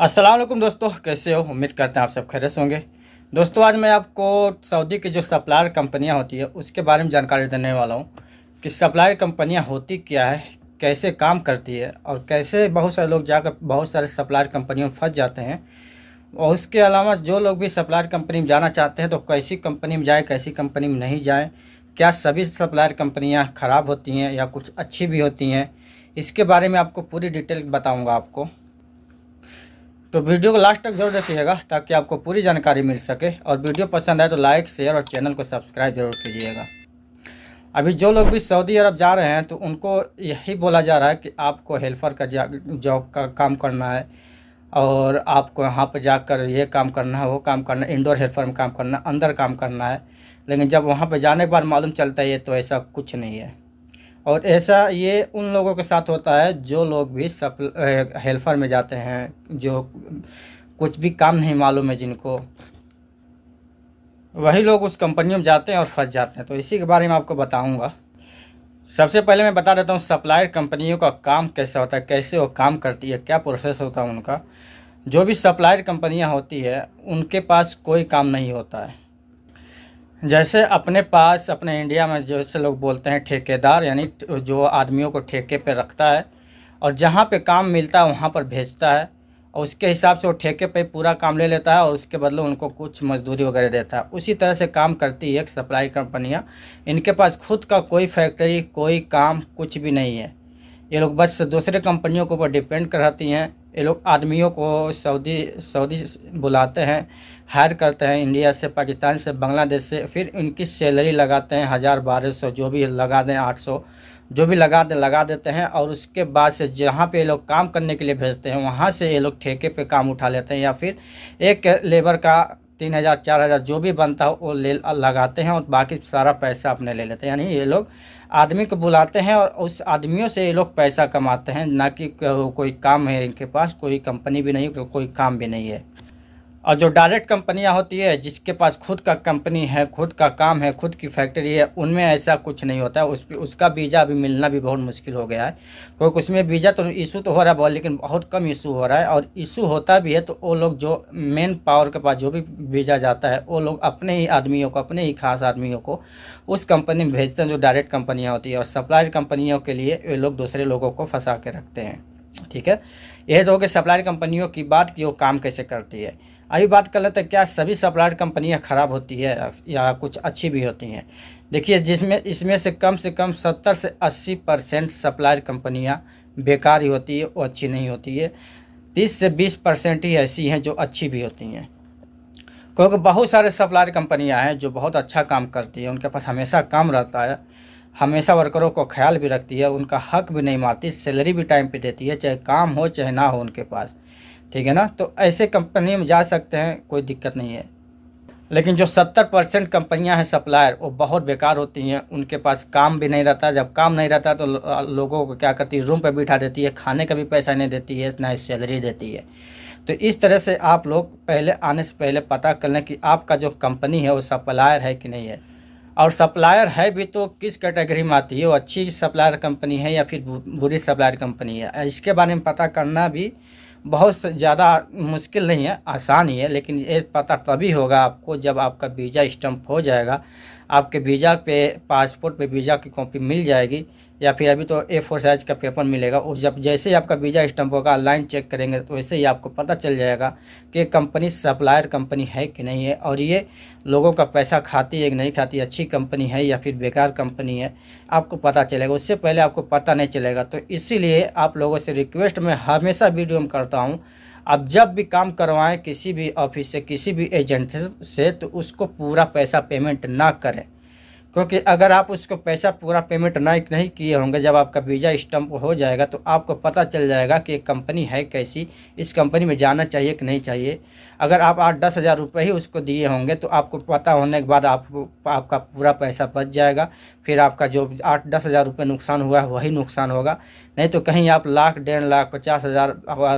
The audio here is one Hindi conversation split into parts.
वालेकुम दोस्तों, कैसे हो? उम्मीद करते हैं आप सब खैर से होंगे। दोस्तों, आज मैं आपको सऊदी की जो सप्लायर कंपनियाँ होती है, उसके बारे में जानकारी देने वाला हूँ कि सप्लायर कंपनियाँ होती क्या है, कैसे काम करती है और कैसे बहुत सारे लोग जाकर बहुत सारे सप्लायर कंपनियों में फंस जाते हैं। और उसके अलावा जो लोग भी सप्लायर कंपनी में जाना चाहते हैं तो कैसी कंपनी में जाए, कैसी कंपनी में नहीं जाए, क्या सभी सप्लायर कंपनियाँ ख़राब होती हैं या कुछ अच्छी भी होती हैं, इसके बारे में आपको पूरी डिटेल बताऊँगा आपको। तो वीडियो को लास्ट तक ज़रूर देखिएगा ताकि आपको पूरी जानकारी मिल सके और वीडियो पसंद आए तो लाइक शेयर और चैनल को सब्सक्राइब ज़रूर कीजिएगा। अभी जो लोग भी सऊदी अरब जा रहे हैं तो उनको यही बोला जा रहा है कि आपको हेल्पर का जॉब का काम करना है और आपको यहाँ पर जाकर ये काम करना है, वो काम करना इंडोर हेल्पर में काम करना, अंदर काम करना है। लेकिन जब वहाँ पर जाने के बाद मालूम चलता है तो ऐसा कुछ नहीं है। और ऐसा ये उन लोगों के साथ होता है जो लोग भी सप हेल्पर में जाते हैं, जो कुछ भी काम नहीं मालूम है जिनको। वही लोग उस कंपनी में जाते हैं और फंस जाते हैं। तो इसी के बारे में आपको बताऊँगा। सबसे पहले मैं बता देता हूँ, सप्लायर कंपनियों का काम कैसा होता है, कैसे वो काम करती है, क्या प्रोसेस होता है उनका। जो भी सप्लायर कंपनियाँ होती है, उनके पास कोई काम नहीं होता है। जैसे अपने पास, अपने इंडिया में जैसे लोग बोलते हैं ठेकेदार, यानी जो आदमियों को ठेके पे रखता है और जहाँ पे काम मिलता है वहाँ पर भेजता है और उसके हिसाब से वो ठेके पे पूरा काम ले लेता है और उसके बदले उनको कुछ मजदूरी वगैरह देता है। उसी तरह से काम करती है एक सप्लाई कंपनियाँ। इनके पास खुद का कोई फैक्ट्री, कोई काम कुछ भी नहीं है। ये लोग बस दूसरे कंपनियों के ऊपर डिपेंड कराती हैं। ये लोग आदमियों को सऊदी सऊदी बुलाते हैं, हायर करते हैं इंडिया से, पाकिस्तान से, बांग्लादेश से, फिर उनकी सैलरी लगाते हैं हज़ार बारह सौ, जो भी लगा दें आठ सौ, जो भी लगा दें, लगा देते हैं और उसके बाद से जहाँ पे ये लोग काम करने के लिए भेजते हैं, वहाँ से ये लोग ठेके पे काम उठा लेते हैं या फिर एक लेबर का तीन हज़ार, चार हज़ार, जो भी बनता है, वो ले, लगाते हैं और बाकी सारा पैसा अपने ले लेते हैं। यानी ये लोग आदमी को बुलाते हैं और उस आदमियों से ये लोग पैसा कमाते हैं, ना कि कोई काम है इनके पास, कोई कंपनी भी नहीं कोई काम भी नहीं है। और जो डायरेक्ट कंपनियाँ होती है, जिसके पास खुद का कंपनी है, खुद का काम है, खुद की फैक्ट्री है, उनमें ऐसा कुछ नहीं होता है। उस उसका वीज़ा अभी मिलना भी बहुत मुश्किल हो गया है। क्योंकि उसमें वीज़ा तो इशू तो हो रहा है बहुत, लेकिन बहुत कम इशू हो रहा है। और इशू होता भी है तो वो लोग जो मेन पावर के पास जो भी वीज़ा जाता है, वो लोग अपने ही आदमियों को, अपने ही खास आदमियों को उस कंपनी में भेजते हैं, जो डायरेक्ट कंपनियाँ होती है। और सप्लायर कंपनियों के लिए ये लोग दूसरे लोगों को फंसा के रखते हैं। ठीक है? यह तो हो गया सप्लाई कंपनियों की बात की वो काम कैसे करती है। अभी बात कर लेते हैं, क्या सभी सप्लायर कंपनियाँ ख़राब होती है या कुछ अच्छी भी होती हैं? देखिए, जिसमें, इसमें से कम से कम सत्तर से अस्सी परसेंट सप्लायर कंपनियाँ बेकार ही होती है वो अच्छी नहीं होती है। तीस से बीस परसेंट ही ऐसी हैं जो अच्छी भी होती हैं। क्योंकि बहुत सारे सप्लायर कंपनियाँ हैं जो बहुत अच्छा काम करती है, उनके पास हमेशा काम रहता है, हमेशा वर्करों को ख्याल भी रखती है, उनका हक भी नहीं मारती सैलरी भी टाइम पे देती है, चाहे काम हो, चाहे ना हो उनके पास। ठीक है ना? तो ऐसे कंपनी में जा सकते हैं, कोई दिक्कत नहीं है। लेकिन जो सत्तर परसेंट कंपनियाँ हैं सप्लायर वो बहुत बेकार होती हैं। उनके पास काम भी नहीं रहता। जब काम नहीं रहता तो लोगों को क्या करती है? रूम पर बिठा देती है, खाने का भी पैसा नहीं देती है, ना सैलरी देती है। तो इस तरह से आप लोग पहले आने से पहले पता कर लें कि आपका जो कंपनी है, वो सप्लायर है कि नहीं है। और सप्लायर है भी तो किस कैटेगरी में आती है? वो अच्छी सप्लायर कंपनी है या फिर बुरी सप्लायर कंपनी है? इसके बारे में पता करना भी बहुत ज़्यादा मुश्किल नहीं है, आसान ही है, लेकिन ये पता तभी होगा आपको जब आपका वीज़ा स्टम्प हो जाएगा। आपके वीज़ा पे, पासपोर्ट पे वीज़ा की कॉपी मिल जाएगी। या फिर अभी तो ए फोर साइज़ का पेपर मिलेगा, और जब जैसे ही आपका वीज़ा स्टम्प होगा ऑनलाइन चेक करेंगे तो वैसे ही आपको पता चल जाएगा कि कंपनी सप्लायर कंपनी है कि नहीं है, और ये लोगों का पैसा खाती है कि नहीं खाती, अच्छी कंपनी है या फिर बेकार कंपनी है, आपको पता चलेगा। उससे पहले आपको पता नहीं चलेगा। तो इसीलिए आप लोगों से रिक्वेस्ट मैं हमेशा वीडियो में करता हूँ अब जब भी काम करवाएँ किसी भी ऑफ़िस से, किसी भी एजेंट से तो उसको पूरा पैसा पेमेंट ना करें। क्योंकि अगर आप उसको पैसा पूरा पेमेंट नहीं नहीं किए होंगे, जब आपका वीज़ा स्टम्प हो जाएगा तो आपको पता चल जाएगा कि कंपनी है कैसी, इस कंपनी में जाना चाहिए कि नहीं चाहिए। अगर आप आठ दस हज़ार रुपये ही उसको दिए होंगे तो आपको पता होने के बाद आप आपका पूरा पैसा बच जाएगा। फिर आपका जो आठ दस हज़ार रुपये नुकसान हुआ है वही नुकसान होगा। नहीं तो कहीं आप लाख, डेढ़ लाख, पचास हज़ार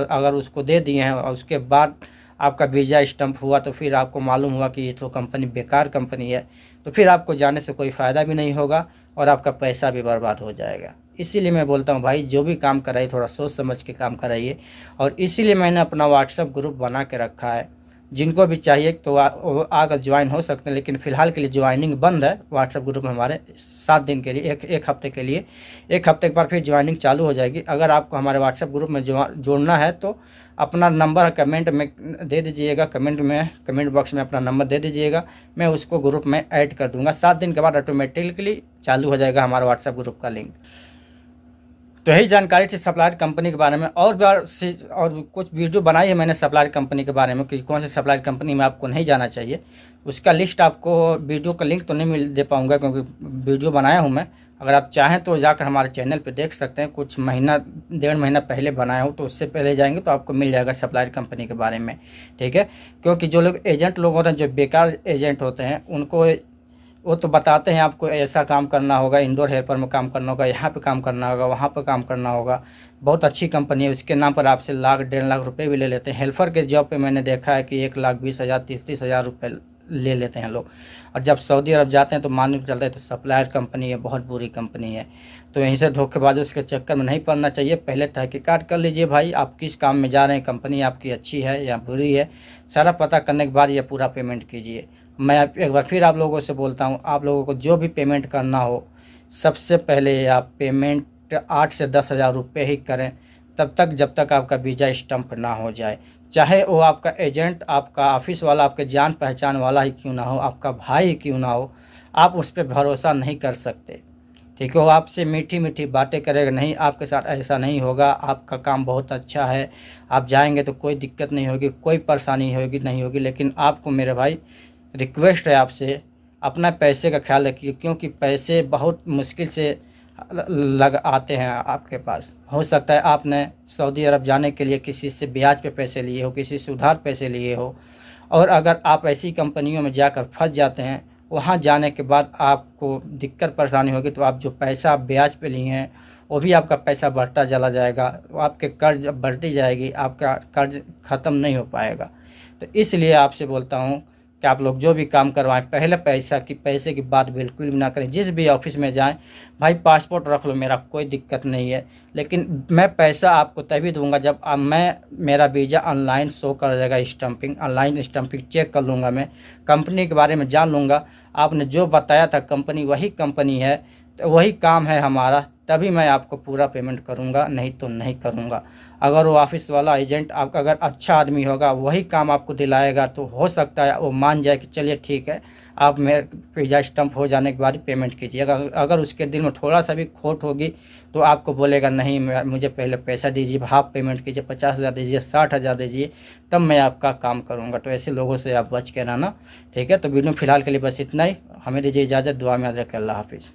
अगर उसको दे दिए हैं, और उसके बाद आपका वीज़ा स्टम्प हुआ तो फिर आपको मालूम हुआ कि ये तो कंपनी बेकार कंपनी है तो फिर आपको जाने से कोई फ़ायदा भी नहीं होगा और आपका पैसा भी बर्बाद हो जाएगा। इसीलिए मैं बोलता हूँ, भाई, जो भी काम कराइए, थोड़ा सोच समझ के काम कराइए और इसीलिए मैंने अपना व्हाट्सअप ग्रुप बना के रखा है। जिनको भी चाहिए तो आकर ज्वाइन हो सकते हैं, लेकिन फ़िलहाल के लिए ज्वाइनिंग बंद है व्हाट्सअप ग्रुप हमारे सात दिन के लिए, एक एक हफ़्ते के लिए। एक हफ़्ते के बाद फिर ज्वाइनिंग चालू हो जाएगी। अगर आपको हमारे व्हाट्सअप ग्रुप में जोड़ना है तो अपना नंबर कमेंट में दे दीजिएगा, कमेंट में, कमेंट बॉक्स में अपना नंबर दे दीजिएगा, मैं उसको ग्रुप में ऐड कर दूँगा। सात दिन के बाद ऑटोमेटिकली चालू हो जाएगा हमारा व्हाट्सएप ग्रुप का लिंक तो यही जानकारी थी सप्लायर कंपनी के बारे में। और भी और कुछ वीडियो बनाई है मैंने सप्लायर कंपनी के बारे में कि कौन से सप्लायर कंपनी में आपको नहीं जाना चाहिए। उसका लिस्ट आपको वीडियो का लिंक तो नहीं मिल दे पाऊँगा क्योंकि वीडियो बनाया हूँ मैं। अगर आप चाहें तो जाकर हमारे चैनल पे देख सकते हैं। कुछ महीना, डेढ़ महीना पहले बनाया हूँ तो उससे पहले जाएँगे तो आपको मिल जाएगा सप्लायर कंपनी के बारे में, ठीक है? क्योंकि जो लोग एजेंट लोग होते हैं, जो बेकार एजेंट होते हैं, उनको वो तो बताते हैं आपको, ऐसा काम करना होगा, इंडोर हेल्पर में काम करना होगा, यहाँ पे काम करना होगा, वहाँ पर काम करना होगा। बहुत अच्छी कंपनी है, उसके नाम पर आपसे लाख, डेढ़ लाख रुपए भी ले लेते हैं। हेल्पर के जॉब पे मैंने देखा है कि एक लाख बीस हज़ार, तीस तीस हज़ार रुपये ले लेते हैं लोग। और जब सऊदी अरब जाते हैं तो मानने चलते हैं तो सप्लायर कंपनी है, बहुत बुरी कंपनी है। तो यहीं से धोखेबाज उसके चक्कर में नहीं पड़ना चाहिए। पहले तहकीकात कर लीजिए भाई, आप किस काम में जा रहे हैं, कंपनी आपकी अच्छी है या बुरी है, सारा पता करने के बाद यह पूरा पेमेंट कीजिए। मैं एक बार फिर आप लोगों से बोलता हूँ, आप लोगों को जो भी पेमेंट करना हो, सबसे पहले आप पेमेंट आठ से दस हज़ार रुपये ही करें, तब तक जब तक आपका वीज़ा स्टम्प ना हो जाए। चाहे वो आपका एजेंट, आपका ऑफ़िस वाला, आपके जान पहचान वाला ही क्यों ना हो, आपका भाई ही क्यों ना हो, आप उस पर भरोसा नहीं कर सकते। ठीक है वो आपसे मीठी मीठी बातें करेगा नहीं, आपके साथ ऐसा नहीं होगा, आपका काम बहुत अच्छा है, आप जाएँगे तो कोई दिक्कत नहीं होगी, कोई परेशानी होगी, नहीं होगी, लेकिन आपको मेरे भाई, रिक्वेस्ट है आपसे, अपना पैसे का ख्याल रखिए, क्योंकि पैसे बहुत मुश्किल से लग आते हैं आपके पास। हो सकता है आपने सऊदी अरब जाने के लिए किसी से ब्याज पे पैसे लिए हो, किसी से उधार पैसे लिए हो। और अगर आप ऐसी कंपनियों में जाकर फंस जाते हैं, वहाँ जाने के बाद आपको दिक्कत परेशानी होगी तो आप जो पैसा आप ब्याज पे लिए हैं, वो भी आपका पैसा बढ़ता चला जाएगा, आपके कर्ज बढ़ती जाएगी, आपका कर्ज ख़त्म नहीं हो पाएगा। तो इसलिए आपसे बोलता हूँ कि आप लोग जो भी काम करवाएँ, पहले पैसा की, पैसे की बात बिल्कुल भी ना करें। जिस भी ऑफ़िस में जाएँ, भाई पासपोर्ट रख लो, मेरा कोई दिक्कत नहीं है। लेकिन मैं पैसा आपको तभी दूँगा जब अब मैं, मेरा वीज़ा ऑनलाइन शो कर देगा स्टम्पिंग ऑनलाइन स्टम्पिंग चेक कर लूँगा मैं। कंपनी के बारे में जान लूँगा। आपने जो बताया था, कंपनी वही कंपनी है तो वही काम है हमारा, तभी मैं आपको पूरा पेमेंट करूँगा, नहीं तो नहीं करूँगा। अगर वो ऑफ़िस वाला एजेंट आपका अगर अच्छा आदमी होगा, वही काम आपको दिलाएगा तो हो सकता है वो मान जाए कि चलिए ठीक है, आप मेरे पिज़्ज़ा स्टम्प हो जाने के बाद पेमेंट कीजिए। अगर अगर उसके दिल में थोड़ा सा भी खोट होगी तो आपको बोलेगा, नहीं मुझे पहले पैसा दीजिए, हाफ़ पेमेंट कीजिए, पचास हज़ार दीजिए, साठ हज़ार दीजिए, तब मैं आपका काम करूँगा। तो ऐसे लोगों से आप बच के रहना, ठीक है? तो वीडियो फ़िलहाल के लिए बस इतना ही। हमें दीजिए इजाज़त, दुआ में अल्लाह हाफिज़।